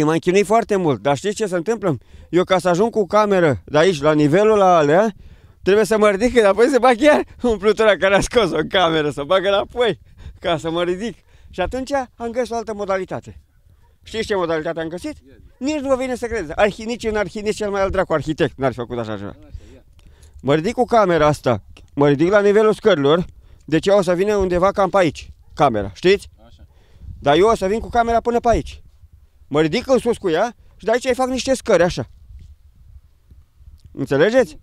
M-am chinuit foarte mult, dar știți ce se întâmplă? Eu ca să ajung cu cameră de aici, la nivelul la alea, trebuie să mă ridic, dar apoi se bag chiar umplutura care a scos-o în cameră, să bagă înapoi, ca să mă ridic. Și atunci am găsit o altă modalitate. Știți ce modalitate am găsit? Nici nu vă vine să credeți. Arhi, nici un arhi, nici cel mai alt dracu arhitect n-ar fi făcut așa ceva. Mă ridic cu camera asta, mă ridic la nivelul scărilor, deci ea o să vină undeva cam pe aici, camera, știți? Așa. Dar eu o să vin cu camera până pe aici. Mă ridic în sus cu ea și de aici îi fac niște scări, așa. Înțelegeți?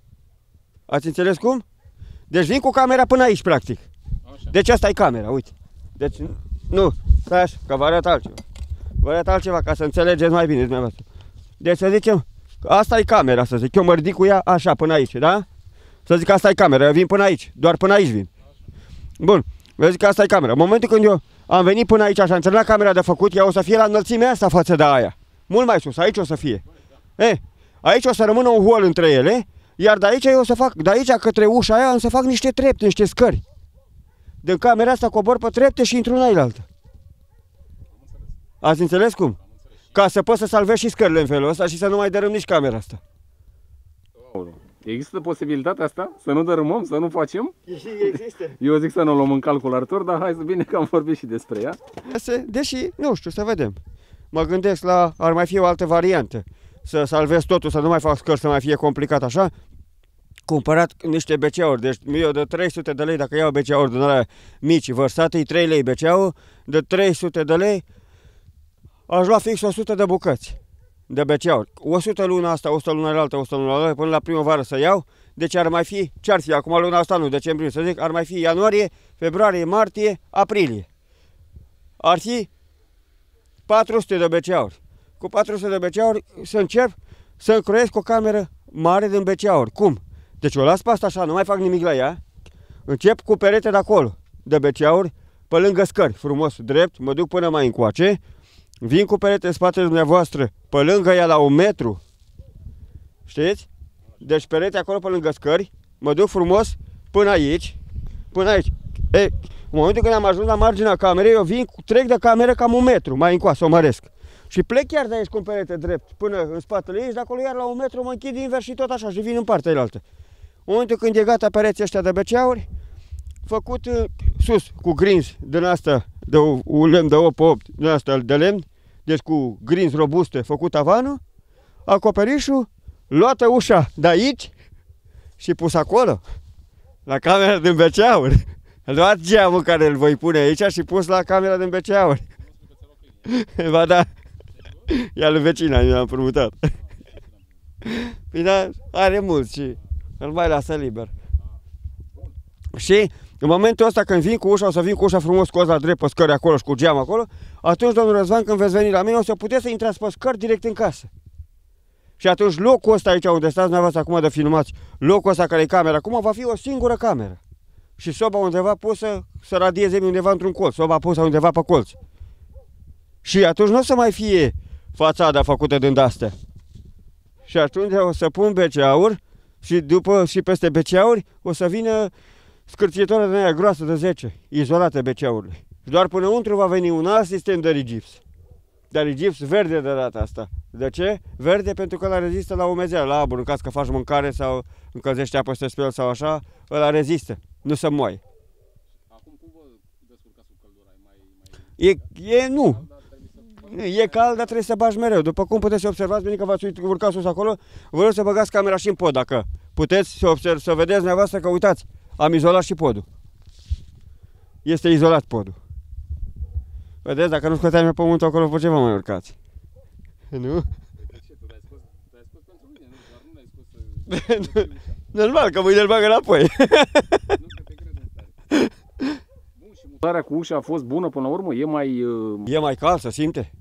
Ați înțeles cum? Deci vin cu camera până aici, practic. Așa. Deci asta e camera, uite. Deci, nu, stai așa, că vă arăt altceva. Vă arăt altceva ca să înțelegeți mai bine dumneavoastră. Deci să zicem, asta e camera, să zic. Eu mă ridic cu ea așa, până aici, da? Să zic că asta e camera, eu vin până aici, doar până aici vin. Bun, eu zic că asta e camera. În momentul când eu am venit până aici și am terminat camera de făcut, ea o să fie la înălțimea asta față de aia. Mult mai sus, aici o să fie. E, aici o să rămână un hol între ele, iar de aici eu o să fac, de aici către ușa aia, am să fac niște trepte, niște scări. Din camera asta cobor pe trepte și intru în ailaltă. Ați înțeles cum? Ca să pot să salvez și scările în felul ăsta și să nu mai dărâm nici camera asta. Aoleu. Există posibilitatea asta? Să nu dărâmăm, să nu facem? Există. Eu zic să nu o luăm în calculator, dar hai să bine că am vorbit și despre ea. Deși, nu știu, să vedem. Mă gândesc la, ar mai fi o altă variantă. Să salvez totul, să nu mai fac scări, să mai fie complicat așa. Cumpărat niște BCA-uri, deci eu de 300 de lei, dacă iau BCA-uri din alea mici, vărsate, 3 lei BCA-ul, de 300 de lei aș lua fix 100 de bucăți de BCA-uri. 100 luna asta, 100 luna alta, 100 luna alta, până la primăvară să iau, deci ar mai fi, ce ar fi acum luna asta, nu, decembrie, să zic, ar mai fi ianuarie, februarie, martie, aprilie. Ar fi 400 de BCA-uri. Cu 400 de BCA-uri să încep să încroiesc o cameră mare din BCA-uri. Cum? Deci o las pe asta așa, nu mai fac nimic la ea. Încep cu perete de acolo, de BCA-uri, pe lângă scări, frumos, drept, mă duc până mai încoace, vin cu perete în spatele dumneavoastră, pe lângă ea la un metru. Știți? Deci perete acolo pe lângă scări, mă duc frumos până aici, până aici. E, în momentul când am ajuns la marginea camerei, eu vin, cu- trec de cameră cam un metru mai încoasă, o măresc. Și plec chiar de aici cu un perete drept până în spatele ei și de acolo iar la un metru mă închid invers și tot așa și vin în partea cealaltă. În momentul când e gata pereții ăștia de beceauri, făcut uh, sus cu grinzi din asta, de o- un lemn de 8 pe 8, din asta de lemn, deci cu grinzi robuste, făcut tavanul, acoperișul, luată ușa de aici și pus acolo, la camera din beceauri. Luat geamul care îl voi pune aici și pus la camera din beceauri. Ba da, ia lui vecina, mi l-am împrumutat. Păi da, are mult și îl mai lasă liber. Și în momentul ăsta când vin cu ușa, o să vin cu ușa frumos scos la drept pe scări acolo și cu geam acolo, atunci, domnul Răzvan, când veți veni la mine, o să puteți să intrați pe scări direct în casă. Și atunci locul ăsta aici unde stați dumneavoastră acum de filmați, locul ăsta care e camera acum, va fi o singură cameră. Și soba undeva pusă să radieze undeva într-un colț, soba pusă undeva pe colț. Și atunci nu o să mai fie fațada făcută din astea. Și atunci o să pun beceauri și după și peste beceauri o să vină scârțitoare de aia groasă de 10, izolate beceaurile. Și doar până untru va veni un alt sistem de rigips. Dar rigips verde de data asta. De ce? Verde pentru că ăla rezistă la umezeală, la abur, în caz că faci mâncare sau încălzești apă să te speli sau așa, ăla rezistă, nu se moaie. Acum cum vă descurcați cu căldura? E mai, mai... E, e nu, E cald, dar trebuie să bagi mereu. După cum puteți să observați, bine că v-ați uit- urcat sus acolo, vă rog să băgați camera și în pod, dacă puteți să, observ, să vedeți dumneavoastră că uitați, am izolat și podul. Este izolat podul. Vedeți, dacă nu scoteam pe pământul acolo, pe ce vă mai urcați? Nu? De ce? Tu l-ai scos, l-ai scos pentru mine, nu? Doar nu l-ai scos să... Normal, că mâine îl bag înapoi. Nu că te cred în stare. Bun, și mutarea cu ușa a fost bună până la urmă? E mai... Uh, E mai cald, să simte,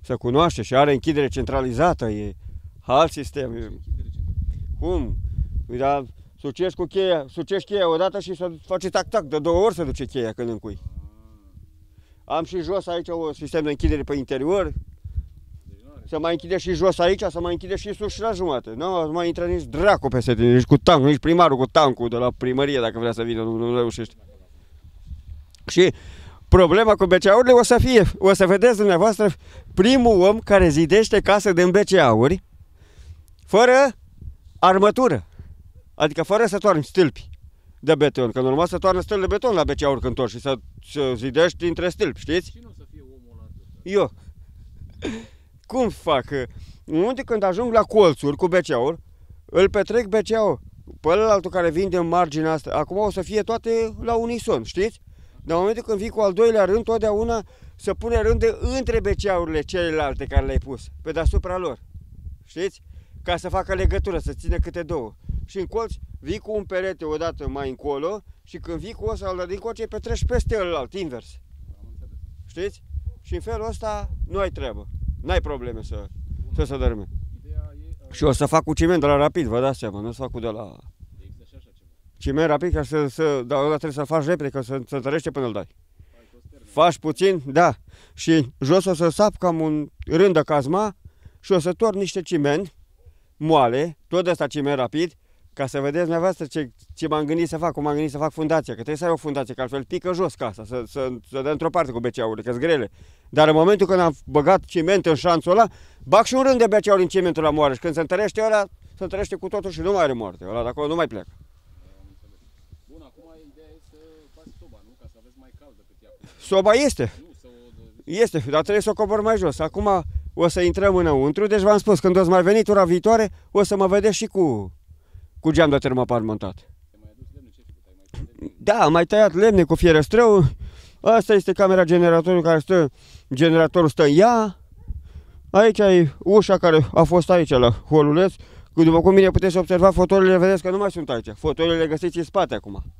să cunoaște și are închidere centralizată, e alt sistem. E... închidere centrală. Cum? Da, sucești cu cheia, sucești cheia odată și să face tac-tac, de două ori să duce cheia când încui. Am și jos aici un sistem de închidere pe interior, Deci nu are. să mai închide și jos aici, să mai închide și sus și la jumate. Nu mai intră nici dracu peste tine, nici cu tancul, nici primarul cu tancul de la primărie dacă vrea să vină, nu, nu reușește. Și Problema cu BCA-urile o să fie, o să vedeți dumneavoastră, primul om care zidește casă din BCA-uri fără armătură. Adică fără să toarni stâlpi de beton. Că normal să toarnă stâlpi de beton la BCA-uri când torci și să, să zidești între stâlpi, știți? Cine o să fie omul ăla? Eu. Cum fac? În momentul când ajung la colțuri cu BCA-uri, îl petrec BCA-ul. Pe altul care vin din marginea asta, acum o să fie toate la unison, știți? Dar în momentul când vii cu al doilea rând, totdeauna să pune rând de între BCA-urile celelalte care le-ai pus, pe deasupra lor. Știți? Ca să facă legătură, să țină câte două. Și în colț vii cu un perete odată mai încolo și când vii cu ăsta al din coce, petreci peste ălalt, invers. Am înțeles. Știți? Și în felul ăsta nu ai treabă. N-ai probleme să, să se dărâme. Ideea e... uh, Și o să fac cu ciment de la rapid, vă dați seama, nu o să fac cu de la Există și așa ceva. ciment rapid, ca să, să dar ăla trebuie să-l faci repede, că să, să întărește până îl dai. Hai, toți termeni. Faci puțin, da, și jos o să sap cam un rând de cazma și o să torn niște ciment moale, tot de asta ciment rapid, ca să vedeți dumneavoastră ce, ce m-am gândit să fac, cum m-am gândit să fac fundația, că trebuie să ai o fundație, că altfel pică jos casa, să, să, să dă într-o parte cu BCA-urile, că grele. Dar în momentul când am băgat ciment în șanțul ăla, bag și un rând de BCA-uri în cimentul la moare și când se întărește ăla, se întărește cu totul și nu mai are moarte, ăla de acolo nu mai pleacă. Am înțeles. Bun, acum ideea e să faci soba, nu? Ca să aveți mai cald decât ea. Soba este, Nu, să o... Este, dar trebuie să o cobor mai jos. Acum o să intrăm înăuntru, deci v-am spus, când o să mai veni tura viitoare, o să mă vedeți și cu, cu geam de termopan montat. Te mai adus lemne, ce ai făcut? Ai mai tăiat lemne? Da, am mai tăiat lemne cu fierăstrău. Asta este camera generatorului care stă, generatorul stă în ea. Aici e ușa care a fost aici la holuleț. După cum bine puteți observa, fotolele vedeți că nu mai sunt aici. Fotolele le găsiți în spate acum.